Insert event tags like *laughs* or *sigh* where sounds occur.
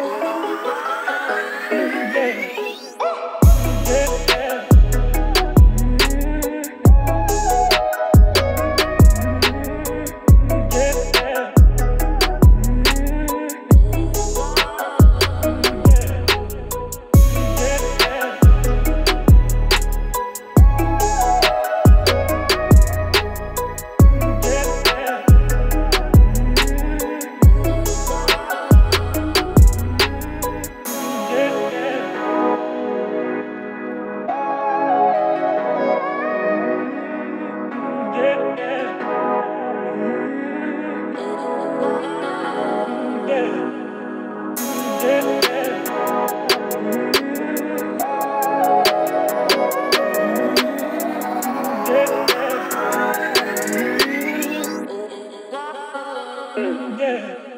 Yeah. *laughs* Yeah.